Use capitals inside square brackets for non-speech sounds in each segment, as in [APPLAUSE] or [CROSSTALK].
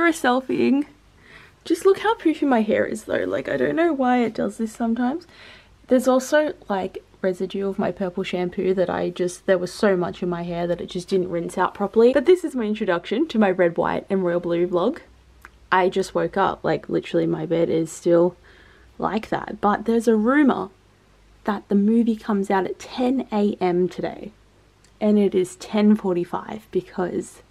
mirror selfieing. Just look how poofy my hair is though. Like I don't know why it does this sometimes. There's also like residue of my purple shampoo that I just, there was so much in my hair that it just didn't rinse out properly. But this is my introduction to my red, white and royal blue vlog. I just woke up, like literally my bed is still like that. But there's a rumour that the movie comes out at 10 a.m. today. And it is 10.45 because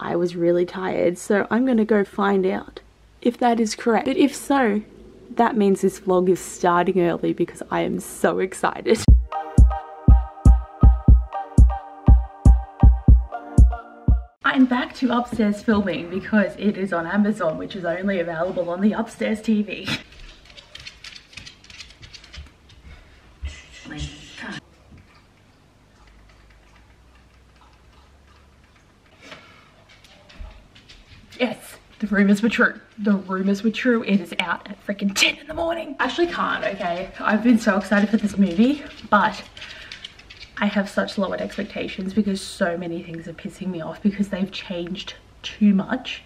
I was really tired. So I'm to go find out if that is correct. But if so, that means this vlog is starting early because I am so excited. I'm back to upstairs filming because it is on Amazon, which is only available on the upstairs TV. Yes, the rumors were true. The rumors were true. It is out at freaking 10 in the morning. I actually can't, okay? I've been so excited for this movie, but I have such lowered expectations because so many things are pissing me off because they've changed too much.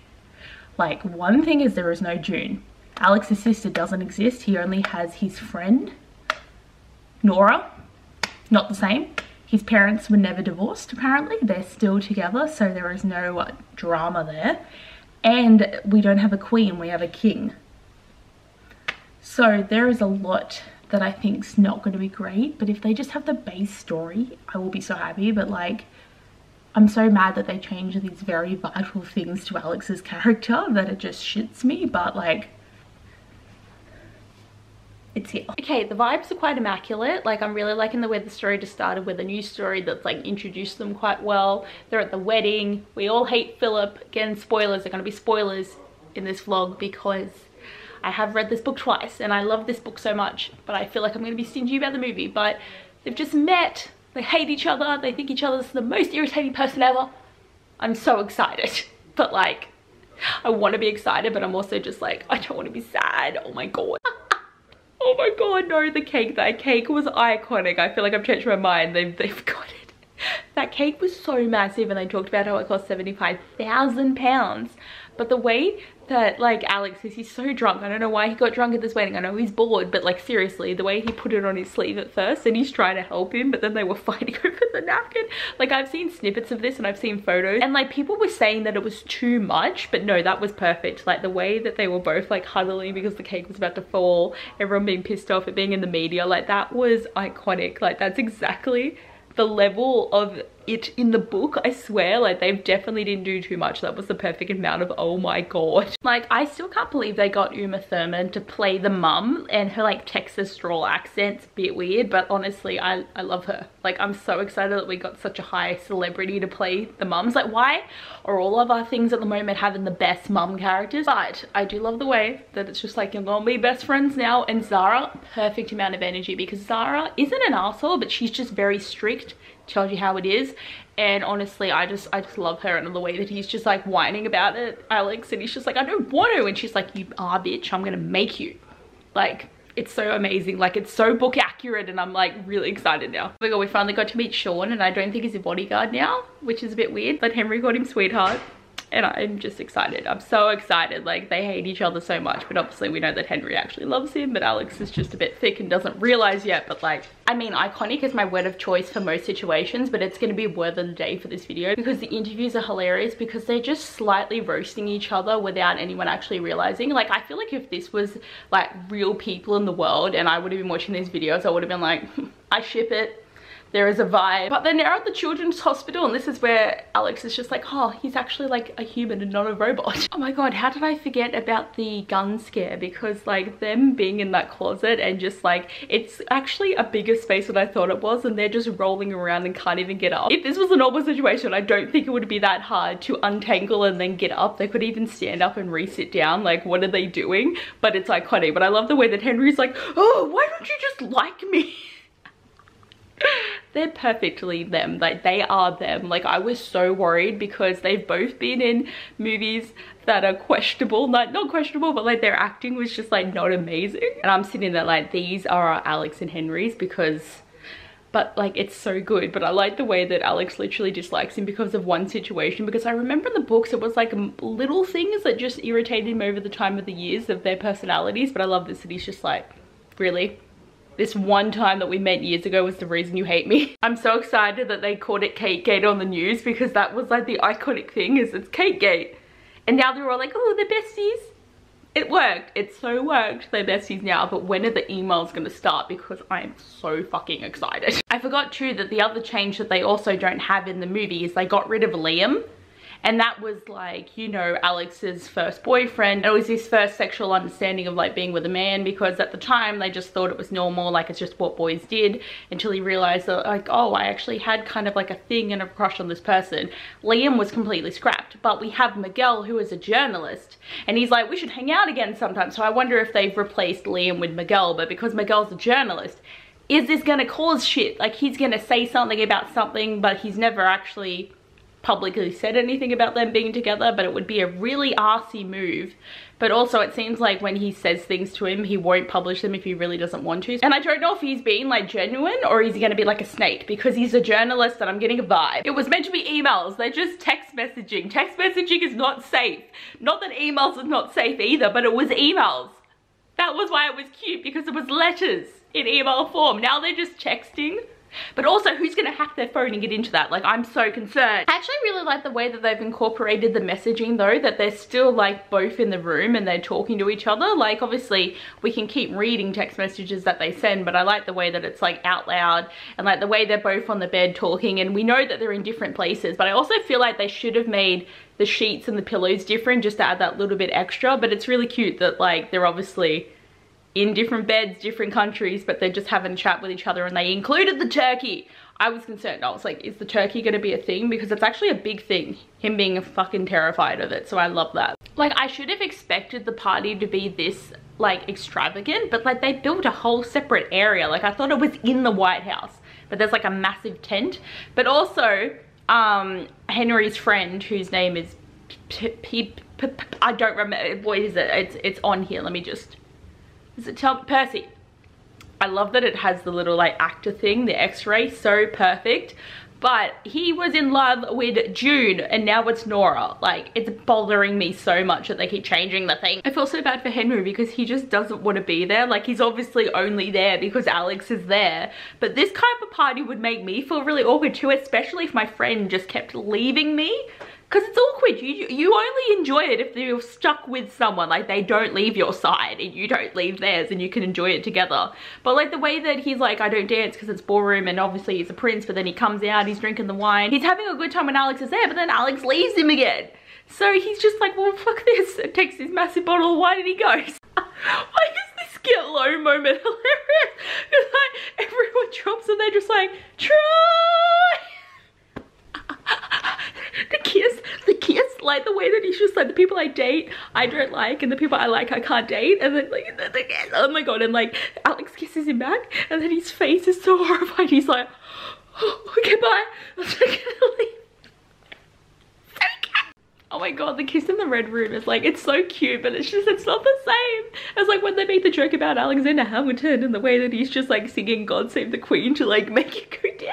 Like, one thing is there is no June. Alex's sister doesn't exist. He only has his friend, Nora. Not the same. His parents were never divorced, apparently. They're still together, so there is no uh, drama there and we don't have a queen we have a king. So there is a lot that I think's not going to be great but if they just have the base story I will be so happy but like I'm so mad that they changed these very vital things to Alex's character that it just shits me but like it's here. Okay, the vibes are quite immaculate. Like I'm really liking the way the story just started with a new story that's like introduced them quite well. They're at the wedding. We all hate Philip. Again, spoilers. They're gonna be spoilers in this vlog because I have read this book twice and I love this book so much, but I feel like I'm gonna be stingy about the movie. But they've just met. They hate each other. They think each other's the most irritating person ever. I'm so excited. [LAUGHS] But like, I want to be excited, but I'm also just like, I don't want to be sad. Oh my God. Oh my god, no, the cake. That cake was iconic. I feel like I've changed my mind. They've, they've [LAUGHS] got it. That cake was so massive and they talked about how it cost 75,000 pounds. But the way that like Alex is, he's so drunk. I don't know why he got drunk at this wedding. I know he's bored, but like seriously, the way he put it on his sleeve at first and he's trying to help him, but then they were [LAUGHS] fighting over the napkin. Like I've seen snippets of this and I've seen photos and like people were saying that it was too much, but no, that was perfect. Like the way that they were both like huddling because the cake was about to fall, everyone being pissed off at being in the media, like that was iconic. Like that's exactly the level of it in the book i swear like they definitely didn't do too much. That was the perfect amount of oh my god. [LAUGHS] Like i still can't believe they got uma thurman to play the mum and her like texas drawl accent's. A bit weird but honestly i i love her. Like i'm so excited that we got such a high celebrity to play the mums. Like why are all of our things at the moment having the best mum characters? But i do love the way that it's just like you're gonna be best friends now and zahra perfect amount of energy because zahra isn't an asshole but she's just very strict tells you how it is. And honestly i just i just love her and the way that he's just like whining about it alex. And he's just like i don't want to. And she's like you are bitch. I'm gonna make you. Like it's so amazing. Like it's so book accurate. And i'm like really excited now. Oh god we finally got to meet shaan. And i don't think he's a bodyguard now which is a bit weird. But henry got him sweetheart and I'm just excited. I'm so excited. Like they hate each other so much, but obviously we know that Henry actually loves him, but Alex is just a bit thick and doesn't realize yet. But like, I mean, iconic is my word of choice for most situations, but it's gonna be word of the day for this video because the interviews are hilarious because they're just slightly roasting each other without anyone actually realizing. Like, I feel like if this was like real people in the world and I would have been watching these videos, I would have been like, [LAUGHS] I ship it there is a vibe. But they're now at the children's hospital and this is where Alex is just like, oh, he's actually like a human and not a robot. [LAUGHS] Oh my god, how did I forget about the gun scare? Because like them being in that closet and just like, it's actually a bigger space than I thought it was and they're just rolling around and can't even get up. If this was a normal situation, I don't think it would be that hard to untangle and then get up. They could even stand up and re-sit down. Like, what are they doing? But it's iconic. But I love the way that Henry's like, oh, why don't you just like me? [LAUGHS] they're perfectly them like they are them. Like i was so worried because they've both been in movies that are questionable like not questionable but like their acting was just like not amazing. And i'm sitting there like these are alex and henry's because but like it's so good. But I like the way that Alex literally dislikes him because of one situation. Because I remember in the books it was like little things that just irritated him over the time of the years of their personalities. But I love this that he's just like really this one time that we met years ago was the reason you hate me. [LAUGHS] I'm so excited that they called it Cake Gate on the news because that was like the iconic thing is it's Cake Gate. And now they're all like, oh, they're besties it worked. It so worked. They're besties now, but when are the emails gonna start? Because I am so fucking excited. [LAUGHS] I forgot too that the other change that they also don't have in the movie is they got rid of Liam and that was like you know alex's first boyfriend. It was his first sexual understanding of like being with a man because at the time they just thought it was normal like it's just what boys did until he realized that like oh i actually had kind of like a thing and a crush on this person. Liam was completely scrapped but we have miguel who is a journalist and he's like we should hang out again sometime. So i wonder if they've replaced liam with miguel but because miguel's a journalist is this gonna cause shit? Like he's gonna say something about something but he's never actually publicly said anything about them being together, but it would be a really arsy move. But also it seems like when he says things to him, he won't publish them if he really doesn't want to. And I don't know if he's being like genuine or he's gonna be like a snake because he's a journalist and I'm getting a vibe. It was meant to be emails, they're just text messaging. Text messaging is not safe. Not that emails is not safe either, but it was emails. That was why it was cute because it was letters in email form. Now they're just texting. But also, who's gonna hack their phone and get into that? Like, I'm so concerned. I actually really like the way that they've incorporated the messaging though, that they're still like both in the room and they're talking to each other. Like, obviously, we can keep reading text messages that they send, but I like the way that it's like out loud and like the way they're both on the bed talking and we know that they're in different places, but I also feel like they should have made the sheets and the pillows different just to add that little bit extra, but it's really cute that like they're obviously in different beds, different countries, but they're just having a chat with each other and they included the turkey. I was concerned. I was like, is the turkey going to be a thing? Because it's actually a big thing, him being fucking terrified of it. So I love that. Like, I should have expected the party to be this, like, extravagant, but, like, they built a whole separate area. Like, I thought it was in the White House, but there's, like, a massive tent. But also, um, Henry's friend, whose name is I don't remember, what is it? It's, it's on here. Let me just is it tell Percy? I love that it has the little like actor thing, the x-ray, so perfect. But he was in love with June and now it's Nora. Like, it's bothering me so much that they keep changing the thing. I feel so bad for Henry because he just doesn't want to be there. Like, he's obviously only there because Alex is there. But this kind of a party would make me feel really awkward too, especially if my friend just kept leaving me because it's awkward. You, you only enjoy it if you're stuck with someone. Like they don't leave your side and you don't leave theirs and you can enjoy it together. But like the way that he's like, I don't dance because it's ballroom and obviously he's a prince, but then he comes out, he's drinking the wine. He's having a good time when Alex is there, but then Alex leaves him again. So he's just like, well, fuck this. And takes his massive bottle of wine and he goes. [LAUGHS] Why is this get low moment hilarious? [LAUGHS] Because like everyone [LAUGHS] drops and they're just like, try the kiss, the kiss, like the way that he's just like the people I date, I don't like, and the people I like, I can't date, and then like the, the oh my god, and like Alex kisses him back, and then his face is so [LAUGHS] horrified. He's like, oh, [GASPS] okay, bye. [LAUGHS] Oh my god, the kiss in the red room is like, it's so cute, but it's just, it's not the same. It's like when they made the joke about Alexander Hamilton and the way that he's just like singing God Save the Queen to like make it go down.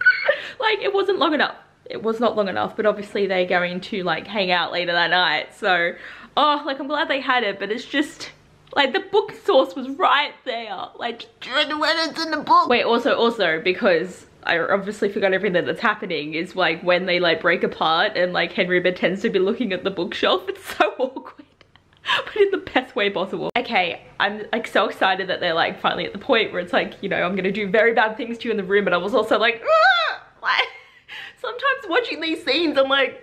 [LAUGHS] like, it wasn't long enough it was not long enough but obviously they're going to like hang out later that night. So oh like i'm glad they had it but it's just like the book source was right there. Like when it's in the book. Wait also also because I obviously forgot everything that's happening is like when they like break apart and like Henry pretends to be looking at the bookshelf. [LAUGHS] It's so awkward [LAUGHS] but in the best way possible. Okay, I'm like so excited that they're like finally at the point where it's like, you know, I'm gonna do very bad things to you in the room but I was also like, [LAUGHS] like sometimes watching these scenes, I'm like,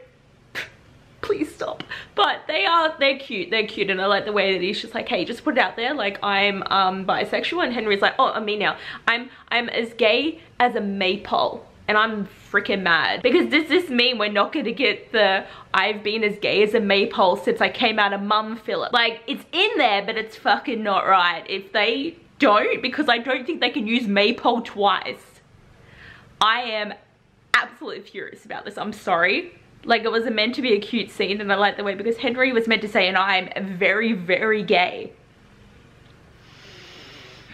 please stop. But they are, they're cute, they're cute. And I like the way that he's just like, hey, just put it out there. Like I'm um, bisexual and Henry's like, oh, I'm me now. I'm, I'm as gay as a maypole and I'm freaking mad because does this mean we're not gonna get the I've been as gay as a maypole since I came out of mum Philip like it's in there but it's fucking not right if they don't because I don't think they can use maypole twice I am absolutely furious about this. I'm sorry. Like it was meant to be a cute scene and I like the way because Henry was meant to say and I'm very, very gay.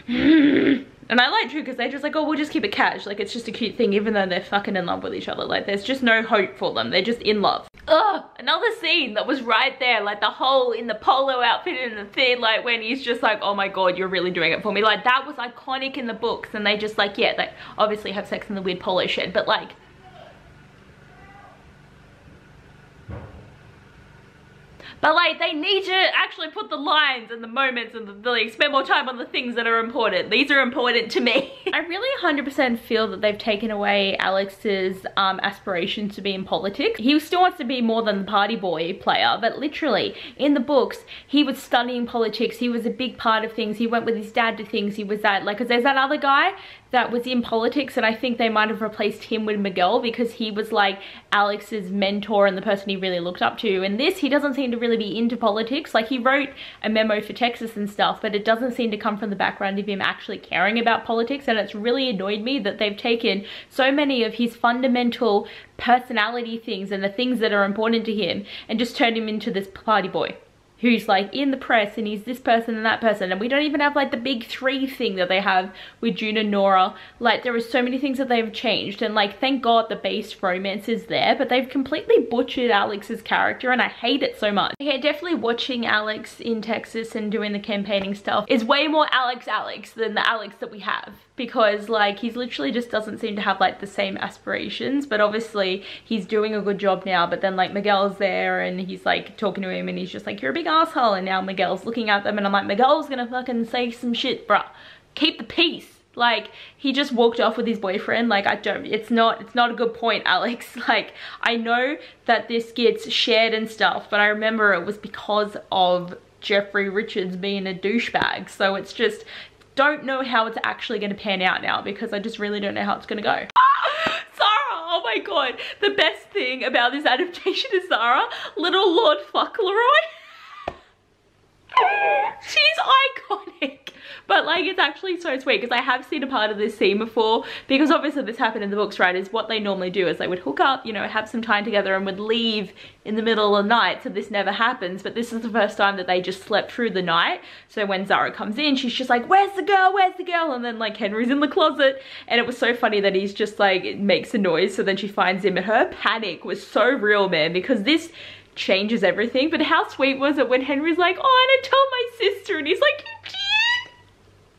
[LAUGHS] And I like Drew because they're just like, oh, we'll just keep it cash. Like, it's just a cute thing, even though they're fucking in love with each other. Like, there's just no hope for them. They're just in love. Ugh, another scene that was right there. Like, the whole in the polo outfit and the thing, like, when he's just like, oh my god, you're really doing it for me. Like, that was iconic in the books. And they just, like, yeah, they obviously have sex in the weird polo shed. But, like, But like they need to actually put the lines and the moments and the, like spend more time on the things that are important. These are important to me. [LAUGHS] I really 100% feel that they've taken away Alex's um, aspirations to be in politics. He still wants to be more than the party boy player, but literally in the books, he was studying politics. He was a big part of things. He went with his dad to things. He was that, like, cause there's that other guy that was in politics and I think they might have replaced him with Miguel because he was like Alex's mentor and the person he really looked up to. And this, he doesn't seem to really be into politics. Like he wrote a memo for Texas and stuff, but it doesn't seem to come from the background of him actually caring about politics. And it's really annoyed me that they've taken so many of his fundamental personality things and the things that are important to him and just turned him into this party boy who's like in the press and he's this person and that person. And we don't even have like the big three thing that they have with June and Nora. Like there are so many things that they've changed. And like thank god the base romance is there but they've completely butchered Alex's character and I hate it so much. Yeah definitely watching Alex in Texas and doing the campaigning stuff is way more Alex Alex than the Alex that we have because like he's literally just doesn't seem to have like the same aspirations but obviously he's doing a good job now but then like Miguel's there and he's like talking to him and he's just like you're a big asshole and now Miguel's looking at them and I'm like Miguel's gonna fucking say some shit bruh. Keep the peace. Like he just walked off with his boyfriend like i don't it's not it's not a good point [LAUGHS] alex. Like i know that this gets shared and stuff but i remember it was because of jeffrey richards being a douchebag. So it's just don't know how it's actually going to pan out now because I just really don't know how it's going to go. [LAUGHS] Zahra, oh my god. The best thing about this adaptation is Zahra, little Lord Fauntleroy. [LAUGHS] [LAUGHS] She's iconic. But like it's actually so sweet because I have seen a part of this scene before because obviously this happened in the books, right? Is what they normally do is they would hook up, you know, have some time together and would leave in the middle of the night. So this never happens. But this is the first time that they just slept through the night. So when Zahra comes in, she's just like, where's the girl? Where's the girl? And then like Henry's in the closet. And it was so funny that he's just like it makes a noise. So then she finds him and her panic was so real, man, because this changes everything. But how sweet was it when Henry's like, oh, and I told my sister. And he's like, you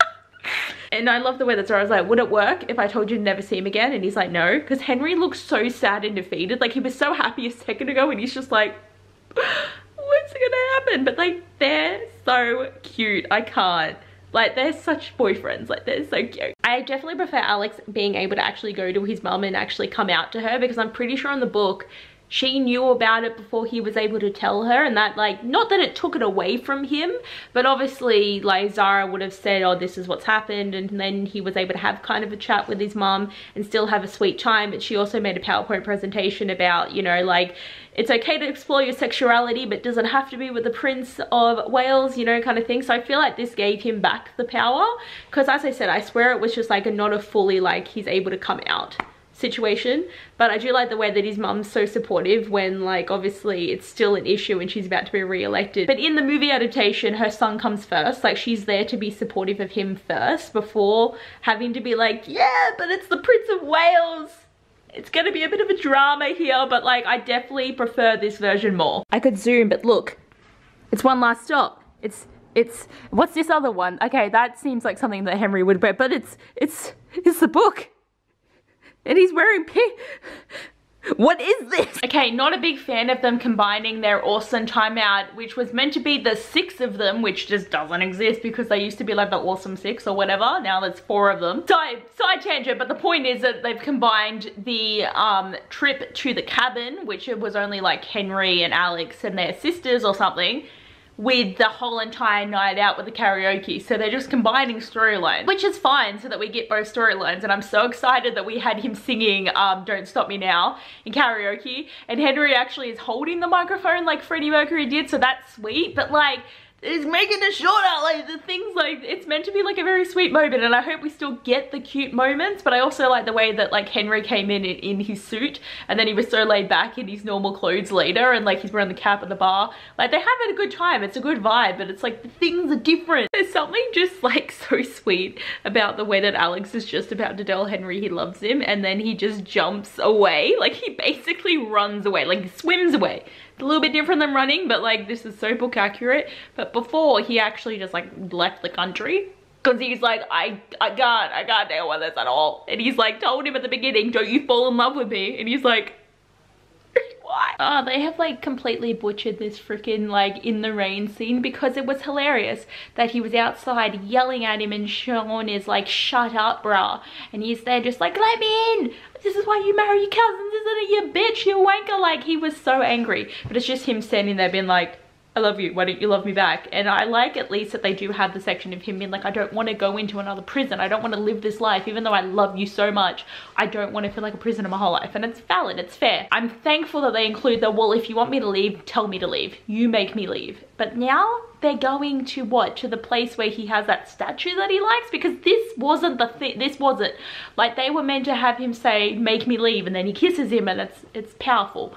did? [LAUGHS] and I love the way that Zahra's like, would it work if I told you to never see him again? And he's like, no. Because Henry looks so sad and defeated. Like he was so happy a second ago and he's just like, [GASPS] what's gonna happen? But like, they're so cute. I can't. Like they're such boyfriends, like they're so cute. I definitely prefer Alex being able to actually go to his mum and actually come out to her because I'm pretty sure in the book she knew about it before he was able to tell her and that like not that it took it away from him but obviously like Zahra would have said oh this is what's happened and then he was able to have kind of a chat with his mom and still have a sweet time but she also made a PowerPoint presentation about you know like it's okay to explore your sexuality but doesn't have to be with the Prince of Wales you know kind of thing. So I feel like this gave him back the power because as I said I swear it was just like a not a fully like he's able to come out situation but I do like the way that his mum's so supportive when like obviously it's still an issue and she's about to be re-elected. But in the movie adaptation her son comes first. Like she's there to be supportive of him first before having to be like yeah but it's the Prince of Wales. It's gonna be a bit of a drama here but like I definitely prefer this version more. I could zoom but look it's one last stop. It's it's what's this other one? Okay that seems like something that Henry would wear but it's it's it's the book and he's wearing pink. What is this? Okay, not a big fan of them combining their awesome timeout, which was meant to be the six of them, which just doesn't exist because they used to be like the awesome six or whatever. Now there's four of them. Side, side tangent, but the point is that they've combined the um, trip to the cabin, which was only like Henry and Alex and their sisters or something, with the whole entire night out with the karaoke. So they're just combining storylines, which is fine so that we get both storylines. And I'm so excited that we had him singing um, Don't Stop Me Now in karaoke. And Henry actually is holding the microphone like Freddie Mercury did, so that's sweet. But like, is making a short out like the things like it's meant to be like a very sweet moment and I hope we still get the cute moments but I also like the way that like Henry came in, in in his suit and then he was so laid back in his normal clothes later and like he's wearing the cap at the bar. Like they're having a good time. It's a good vibe but it's like the things are different. There's something just like so sweet about the way that Alex is just about to tell Henry he loves him and then he just jumps away. Like he basically runs away like swims away a little bit different than running, but like this is so book accurate. But before he actually just like left the country because he's like, I, I can't, I can't deal with this at all. And he's like told him at the beginning, don't you fall in love with me? And he's like, Oh, they have like completely butchered this freaking like in the rain scene because it was hilarious that he was outside yelling at him and Shaan is like, shut up, bruh. And he's there just like, let me in. This is why you marry your cousins, isn't it, you bitch, you wanker? Like, he was so angry. But it's just him standing there being like, I love you, why don't you love me back? And I like at least that they do have the section of him being like, I don't want to go into another prison. I don't want to live this life, even though I love you so much. I don't want to feel like a prisoner my whole life. And it's valid, it's fair. I'm thankful that they include the, well, if you want me to leave, tell me to leave. You make me leave. But now they're going to what? To the place where he has that statue that he likes? Because this wasn't the thing, this wasn't. Like they were meant to have him say, make me leave, and then he kisses him and it's, it's powerful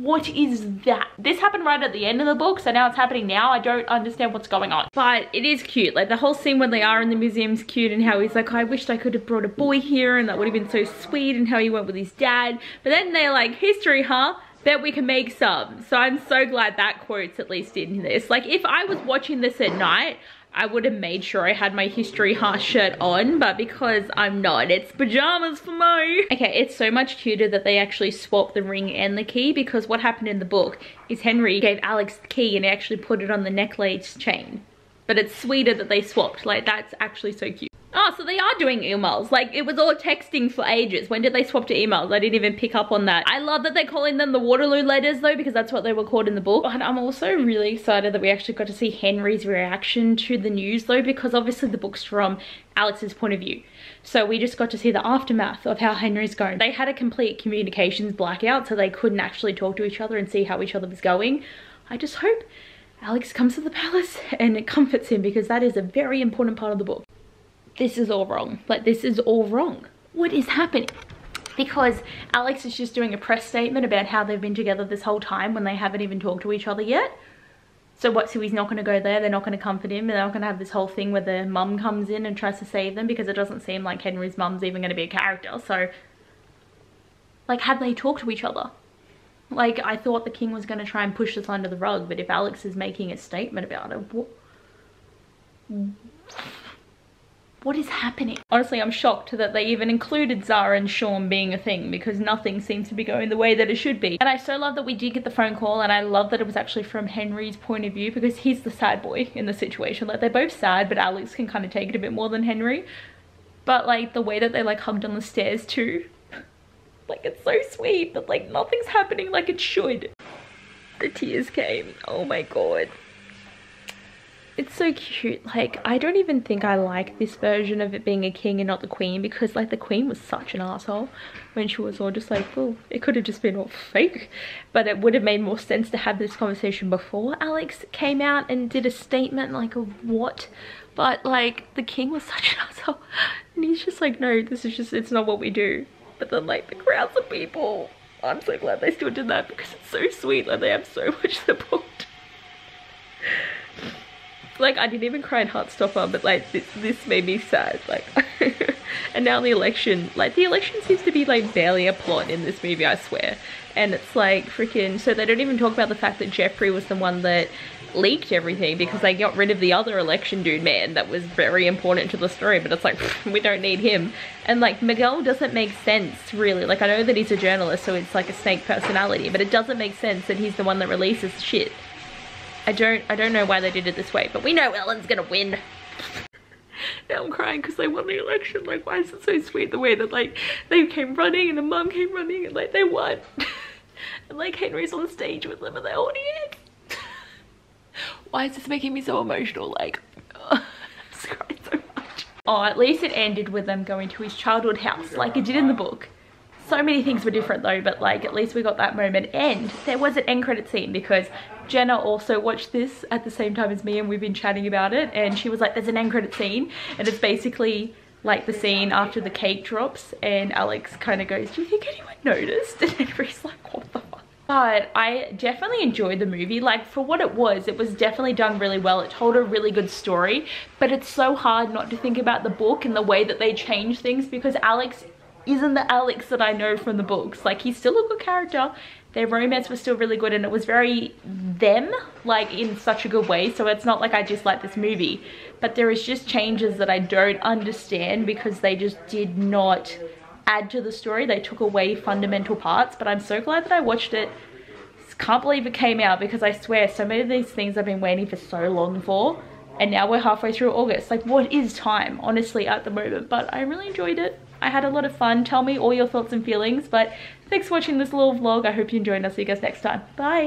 what is that? This happened right at the end of the book, so now it's happening now. I don't understand what's going on. But it is cute. Like the whole scene when they are in the museum is cute and how he's like, I wished I could have brought a boy here and that would have been so sweet and how he went with his dad. But then they're like, history, huh? Bet we can make some. So I'm so glad that quote's at least in this. Like if I was watching this at night, I would have made sure I had my History Heart shirt on, but because I'm not, it's pajamas for me. Okay, it's so much cuter that they actually swapped the ring and the key because what happened in the book is Henry gave Alex the key and he actually put it on the necklace chain. But it's sweeter that they swapped, like that's actually so cute. Oh, so they are doing emails. Like, it was all texting for ages. When did they swap to emails? I didn't even pick up on that. I love that they're calling them the Waterloo letters, though, because that's what they were called in the book. But I'm also really excited that we actually got to see Henry's reaction to the news, though, because obviously the book's from Alex's point of view. So we just got to see the aftermath of how Henry's going. They had a complete communications blackout, so they couldn't actually talk to each other and see how each other was going. I just hope Alex comes to the palace [LAUGHS] and it comforts him because that is a very important part of the book this is all wrong. Like, this is all wrong. What is happening? Because Alex is just doing a press statement about how they've been together this whole time when they haven't even talked to each other yet. So what, so he's not going to go there, they're not going to comfort him, they're not going to have this whole thing where the mum comes in and tries to save them because it doesn't seem like Henry's mum's even going to be a character. So, like, had they talked to each other? Like, I thought the king was going to try and push this under the rug, but if Alex is making a statement about it, what? What is happening? Honestly, I'm shocked that they even included Zahra and Shaan being a thing because nothing seems to be going the way that it should be. And I so love that we did get the phone call and I love that it was actually from Henry's point of view because he's the sad boy in the situation. Like they're both sad, but Alex can kind of take it a bit more than Henry. But like the way that they like hugged on the stairs too. [LAUGHS] like it's so sweet, but like nothing's happening like it should. The tears came. Oh my god it's so cute. Like i don't even think i like this version of it being a king and not the queen because like the queen was such an asshole when she was all just like well it could have just been all fake. But it would have made more sense to have this conversation before alex came out and did a statement like of what. But like the king was [LAUGHS] such an asshole. And he's just like no this is just it's not what we do. But then like the crowds of people i'm so glad they still did that because it's so sweet like they have so [LAUGHS] much support like I didn't even cry in Heartstopper, but like this, this made me sad. Like, [LAUGHS] and now the election, like the election seems to be like barely a plot in this movie, I swear. And it's like freaking, so they don't even talk about the fact that Jeffrey was the one that leaked everything because they got rid of the other election dude man that was very important to the story but it's like [LAUGHS] we don't need him and like Miguel doesn't make sense really like I know that he's a journalist so it's like a snake personality but it doesn't make sense that he's the one that releases shit I don't, I don't know why they did it this way, but we know Ellen's gonna win. [LAUGHS] now I'm crying because they won the election. Like, why is it so sweet the way that like they came running and the mum came running and like they won. [LAUGHS] and like Henry's on stage with them and they're it. [LAUGHS] why is this making me so emotional? Like, oh, I'm crying so much. Oh, at least it ended with them going to his childhood house like it did in the book. So many things were different though, but like at least we got that moment. And there was an end credit scene because Jenna also watched this at the same time as me and we've been chatting about it and she was like, there's an end credit scene and it's basically like the scene after the cake drops and Alex kind of goes, do you think anyone noticed? [LAUGHS] And everybody's like, what the fuck? But I definitely enjoyed the movie. Like for what it was, it was definitely done really well. It told a really good story, but it's so hard not to think about the book and the way that they change things because Alex isn't the Alex that I know from the books. Like he's still a good character. Their romance was still really good and it was very them, like in such a good way. So it's not like I just like this movie, but there is just changes that I don't understand because they just did not add to the story. They took away fundamental parts, but I'm so glad that I watched it. Can't believe it came out because I swear so many of these things I've been waiting for so long for and now we're halfway through August. Like what is time honestly at the moment, but I really enjoyed it. I had a lot of fun. Tell me all your thoughts and feelings, but thanks for watching this little vlog. I hope you enjoyed I'll see you guys next time. Bye.